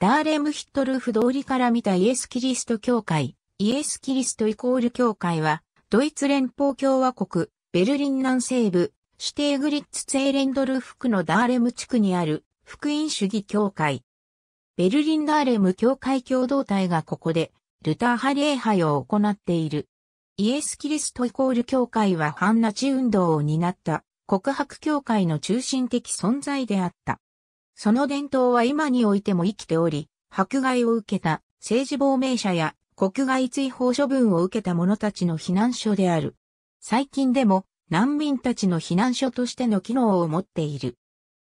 ダーレムヒットルフ通りから見たイエス・キリスト教会、イエス・キリストイコール教会は、ドイツ連邦共和国、ベルリン南西部、シュテーグリッツ・ツェーレンドルフ区のダーレム地区にある福音主義教会。ベルリンダーレム教会共同体がここで、ルター派礼拝を行っている。イエス・キリストイコール教会は反ナチ運動を担った告白教会の中心的存在であった。その伝統は今においても生きており、迫害を受けた政治亡命者や国外追放処分を受けた者たちの避難所である。最近でも難民たちの避難所としての機能を持っている。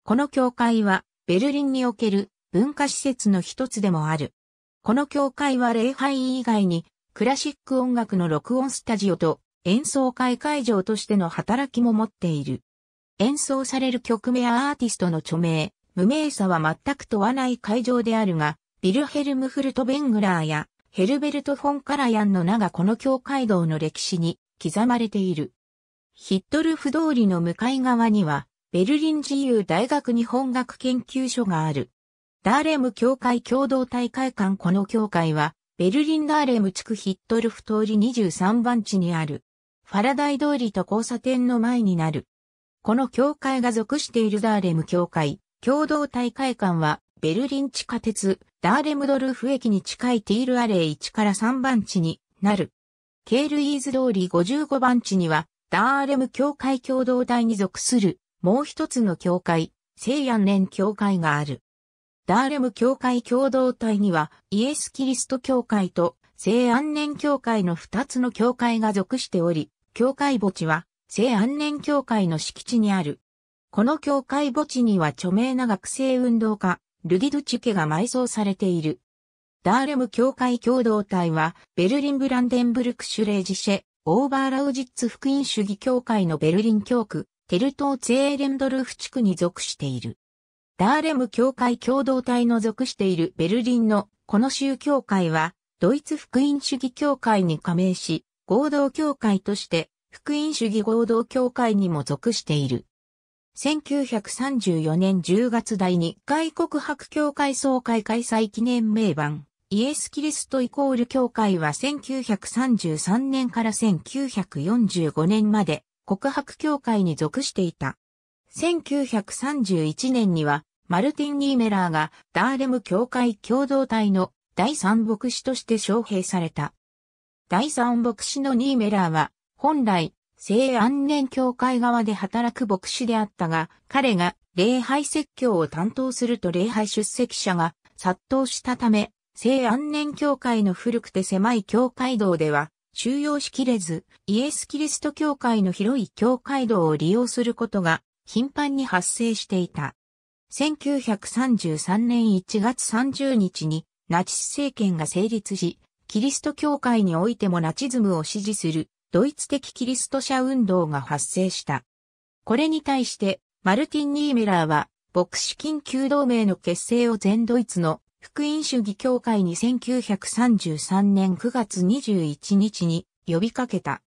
この教会はベルリンにおける文化施設の一つでもある。この教会は礼拝以外にクラシック音楽の録音スタジオと演奏会会場としての働きも持っている。演奏される曲名やアーティストの著名、無名さは全く問わない会場であるが、ビルヘルム・フルト・ベングラーやヘルベルト・フォン・カラヤンの名がこの教会道の歴史に刻まれている。ヒットルフ通りの向かい側には、ベルリン自由大学日本学研究所がある。ダーレム教会共同大会館この教会は、ベルリンダーレム地区ヒットルフ通り23番地にある。ファラダイ通りと交差点の前になる。この教会が属しているダーレム教会、共同大会館は、ベルリン地下鉄、ダーレムドルフ駅に近いティールアレイ1から3番地になる。ケールイーズ通り55番地には、ダーレム教会共同体に属する、もう一つの教会、聖ヤン連教会がある。ダーレム教会共同体には、イエス・キリスト教会と聖安年教会の二つの教会が属しており、教会墓地は聖安年教会の敷地にある。この教会墓地には著名な学生運動家、ルディドチュケが埋葬されている。ダーレム教会共同体は、ベルリンブランデンブルクシュレージシェ、オーバーラウジッツ福音主義教会のベルリン教区、テルトーツェーレンドルフ地区に属している。ダーレム教会共同体の属しているベルリンのこの宗教会は、ドイツ福音主義教会に加盟し、合同教会として福音主義合同教会にも属している。1934年10月第2回告白教会総会開催記念名版、イエス・キリストイコール教会は1933年から1945年まで告白教会に属していた。1931年にはマルティン・ニーメラーがダーレム教会共同体の第三牧師として招聘された。第三牧師のニーメラーは本来聖安年教会側で働く牧師であったが、彼が礼拝説教を担当すると礼拝出席者が殺到したため、聖安年教会の古くて狭い教会道では収容しきれず、イエス・キリスト教会の広い教会道を利用することが頻繁に発生していた。1933年1月30日にナチス政権が成立し、キリスト教会においてもナチズムを支持するドイツ的キリスト者運動が発生した。これに対して、マルティン・ニーメラーは、牧師緊急同盟の結成を全ドイツの福音主義協会に1933年9月21日に呼びかけた。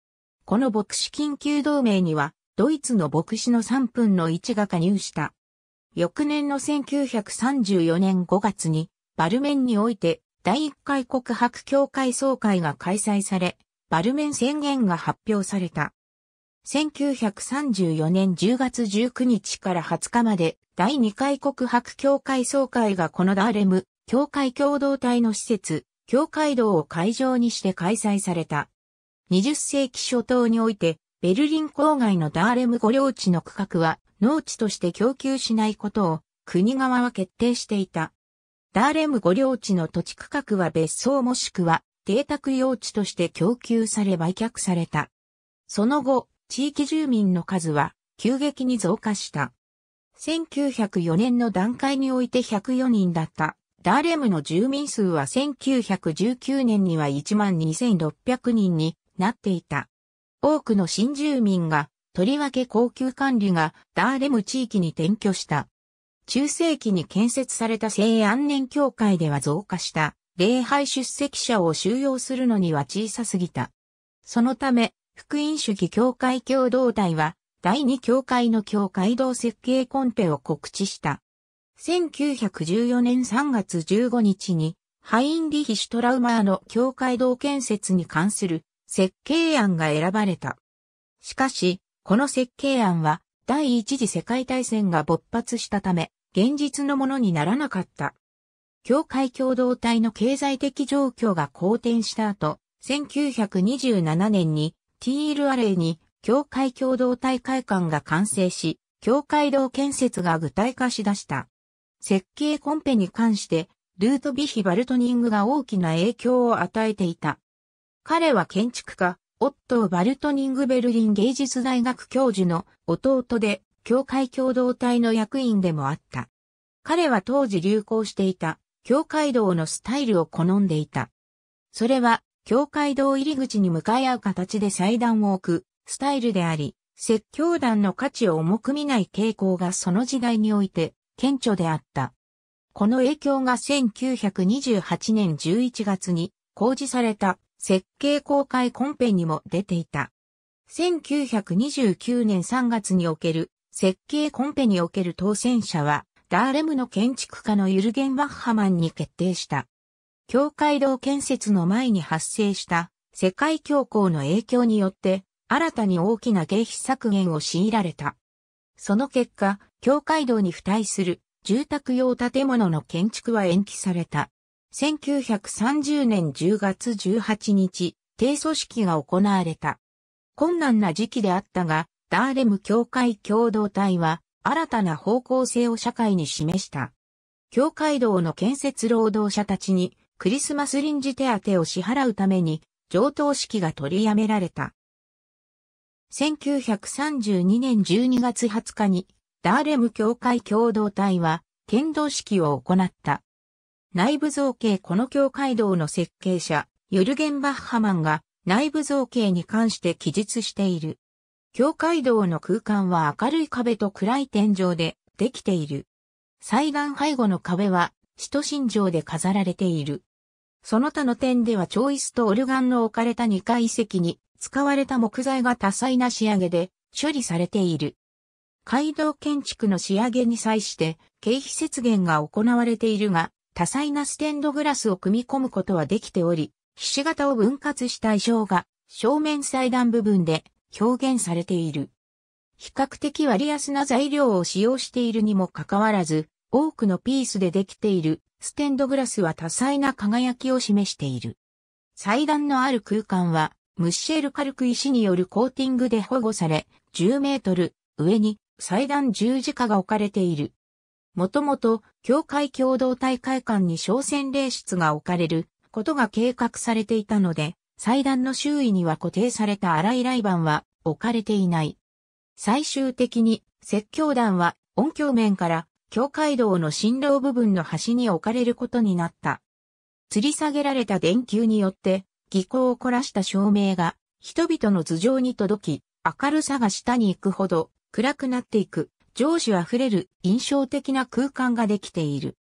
この牧師緊急同盟には、ドイツの牧師の3分の1が加入した。翌年の1934年5月に、バルメンにおいて、第1回告白協会総会が開催され、バルメン宣言が発表された。1934年10月19日から20日まで第2回告白協会総会がこのダーレム、協会共同体の施設、協会道を会場にして開催された。20世紀初頭において、ベルリン郊外のダーレム御領地の区画は農地として供給しないことを国側は決定していた。ダーレム御領地の土地区画は別荘もしくは邸宅用地として供給され売却された。その後、地域住民の数は急激に増加した。1904年の段階において104人だったダーレムの住民数は1919年には12,600人になっていた。多くの新住民が、とりわけ高級管理がダーレム地域に転居した。中世紀に建設された聖安年教会では増加した礼拝出席者を収容するのには小さすぎた。そのため、福音主義教会共同体は、第二教会の教会道設計コンペを告知した。1914年3月15日に、ハインリヒ・シュトラウマーの境界道建設に関する設計案が選ばれた。しかし、この設計案は第一次世界大戦が勃発したため、現実のものにならなかった。境界共同体の経済的状況が好転した後、1927年にティールアレイに境界共同体会館が完成し、境界道建設が具体化しだした。設計コンペに関して、ルートビヒ・バルトニングが大きな影響を与えていた。彼は建築家、オットー・バルトニングベルリン芸術大学教授の弟で、教会共同体の役員でもあった。彼は当時流行していた、教会道のスタイルを好んでいた。それは、教会道入り口に向かい合う形で祭壇を置く、スタイルであり、説教団の価値を重く見ない傾向がその時代において顕著であった。この影響が1928年11月に公示された設計公開コンペにも出ていた。1929年3月における設計コンペにおける当選者は、ダーレムの建築家のユルゲン・バッハマンに決定した。境界道建設の前に発生した世界恐慌の影響によって新たに大きな経費削減を強いられた。その結果、境界道に付帯する住宅用建物の建築は延期された。1930年10月18日、提訴式が行われた。困難な時期であったが、ダーレム協会共同体は新たな方向性を社会に示した。教会道の建設労働者たちにクリスマス臨時手当を支払うために上等式が取りやめられた。1932年12月20日にダーレム協会共同体は剣道式を行った。内部造形この境界道の設計者、ユルゲン・バッハマンが内部造形に関して記述している。境界道の空間は明るい壁と暗い天井でできている。祭壇背後の壁は、使徒心情で飾られている。その他の点ではチョイスとオルガンの置かれた2階席に使われた木材が多彩な仕上げで処理されている。街道建築の仕上げに際して経費節減が行われているが、多彩なステンドグラスを組み込むことはできており、ひし形を分割した衣装が正面祭壇部分で表現されている。比較的割安な材料を使用しているにもかかわらず、多くのピースでできているステンドグラスは多彩な輝きを示している。祭壇のある空間は、ムッシェルカルク石によるコーティングで保護され、10メートル上に祭壇十字架が置かれている。もともと、教会共同体会館に小洗礼室が置かれることが計画されていたので、祭壇の周囲には固定された荒い来板は置かれていない。最終的に説教団は音響面から教会道の新郎部分の端に置かれることになった。吊り下げられた電球によって技巧を凝らした照明が人々の頭上に届き明るさが下に行くほど暗くなっていく上司溢れる印象的な空間ができている。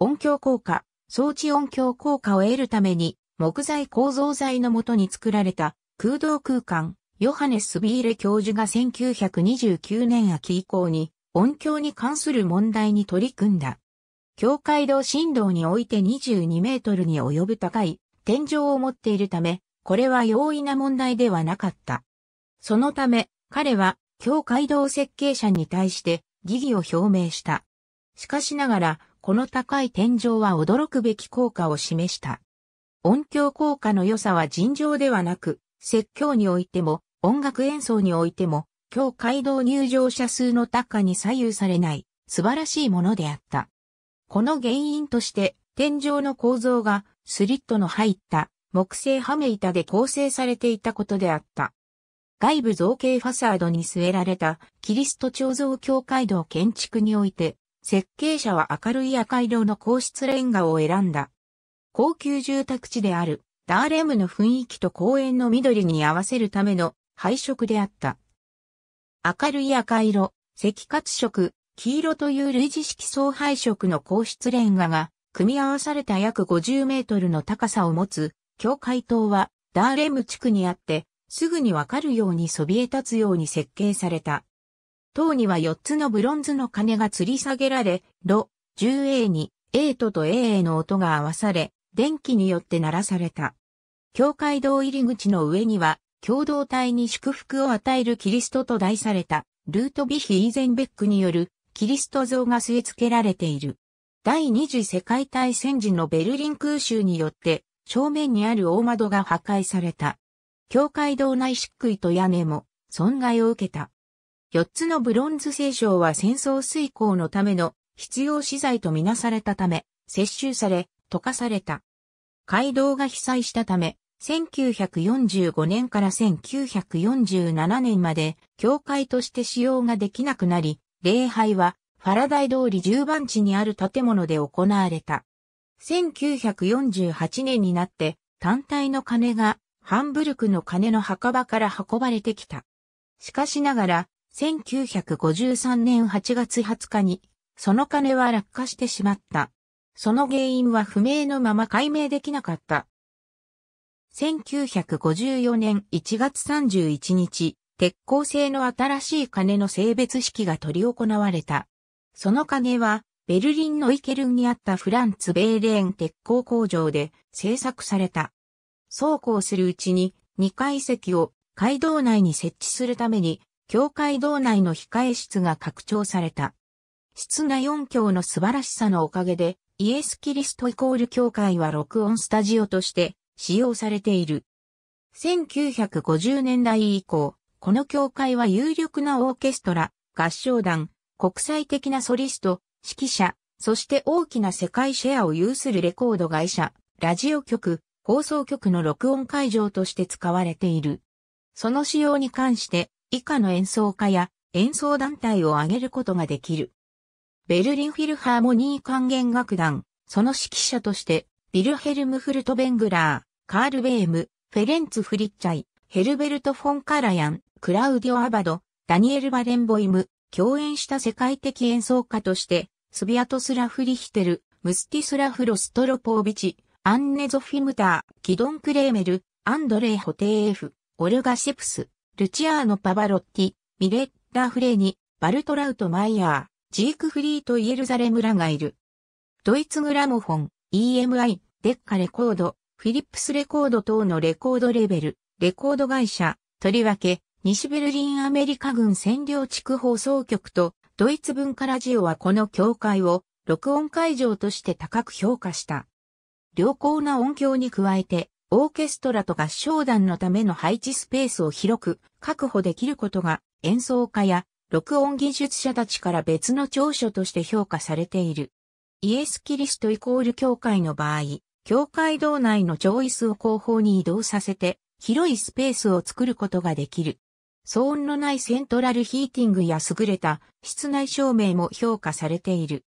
音響効果、装置音響効果を得るために木材構造材のもとに作られた空洞空間、ヨハネス・ビーレ教授が1929年秋以降に音響に関する問題に取り組んだ。境界道振動において22メートルに及ぶ高い天井を持っているため、これは容易な問題ではなかった。そのため、彼は境界道設計者に対して疑義を表明した。しかしながら、この高い天井は驚くべき効果を示した。音響効果の良さは尋常ではなく、説教においても、音楽演奏においても、境界道入場者数の高に左右されない素晴らしいものであった。この原因として、天井の構造がスリットの入った木製ハメ板で構成されていたことであった。外部造形ファサードに据えられたキリスト彫像教会道建築において、設計者は明るい赤色の硬質レンガを選んだ。高級住宅地であるダーレムの雰囲気と公園の緑に合わせるための配色であった。明るい赤色、赤褐色、黄色という類似色相配色の硬質レンガが組み合わされた約50メートルの高さを持つ教会塔はダーレム地区にあってすぐにわかるようにそびえ立つように設計された。塔には4つのブロンズの鐘が吊り下げられ、ロ、10A に A とと AA の音が合わされ、電気によって鳴らされた。教会堂入り口の上には、共同体に祝福を与えるキリストと題された、ルートビヒ・イーゼンベックによるキリスト像が据え付けられている。第二次世界大戦時のベルリン空襲によって、正面にある大窓が破壊された。教会堂内漆喰と屋根も損害を受けた。四つのブロンズ聖章は戦争遂行のための必要資材とみなされたため、接収され、溶かされた。街道が被災したため、1945年から1947年まで、教会として使用ができなくなり、礼拝は、ファラダイ通り10番地にある建物で行われた。1948年になって、単体の鐘が、ハンブルクの鐘の墓場から運ばれてきた。しかしながら、1953年8月20日に、その鐘は落下してしまった。その原因は不明のまま解明できなかった。1954年1月31日、鉄鋼製の新しい鐘の性別式が取り行われた。その鐘は、ベルリンのイケルンにあったフランツ・ベーレーン鉄鋼工場で製作された。そうこうするうちに、2階席を街道内に設置するために教会堂内の控え室が拡張された。室内音響の素晴らしさのおかげで、イエス・キリストイコール教会は録音スタジオとして使用されている。1950年代以降、この教会は有力なオーケストラ、合唱団、国際的なソリスト、指揮者、そして大きな世界シェアを有するレコード会社、ラジオ局、放送局の録音会場として使われている。その使用に関して、以下の演奏家や演奏団体を挙げることができる。ベルリンフィルハーモニー管弦楽団、その指揮者として、ビルヘルム・フルトベングラー、カール・ベーム、フェレンツ・フリッチャイ、ヘルベルト・フォン・カラヤン、クラウディオ・アバド、ダニエル・バレンボイム、共演した世界的演奏家として、スビアトスラ・フリヒテル、ムスティスラフロストロポービチ、アンネゾフィムター、キドン・クレーメル、アンドレイ・ホテーフ、オルガ・シプス、ルチアーノ・パバロッティ、ミレッラ・フレーニ、バルトラウト・マイヤー、ジークフリート・イエルザレムらがいる。ドイツグラモフォン、EMI、デッカレコード、フィリップスレコード等のレコードレベル、レコード会社、とりわけ、西ベルリンアメリカ軍占領地区放送局とドイツ文化ラジオはこの教会を録音会場として高く評価した。良好な音響に加えてオーケストラと合唱団のための配置スペースを広く確保できることが演奏家や録音技術者たちから別の長所として評価されている。イエス・キリストイコール教会の場合、教会堂内の調椅子を後方に移動させて広いスペースを作ることができる。騒音のないセントラルヒーティングや優れた室内照明も評価されている。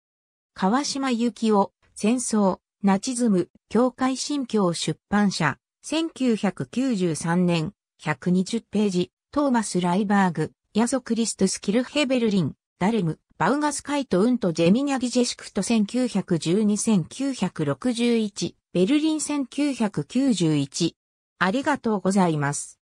川島幸夫、戦争、ナチズム、教会新教出版社、1993年、120ページ、トーマス・ライバーグ、ヤゾクリストス・キルヘベルリン、ダレム、バウガスカイト・ウント・ジェミニャギジェシクト1912-1961、ベルリン1991。ありがとうございます。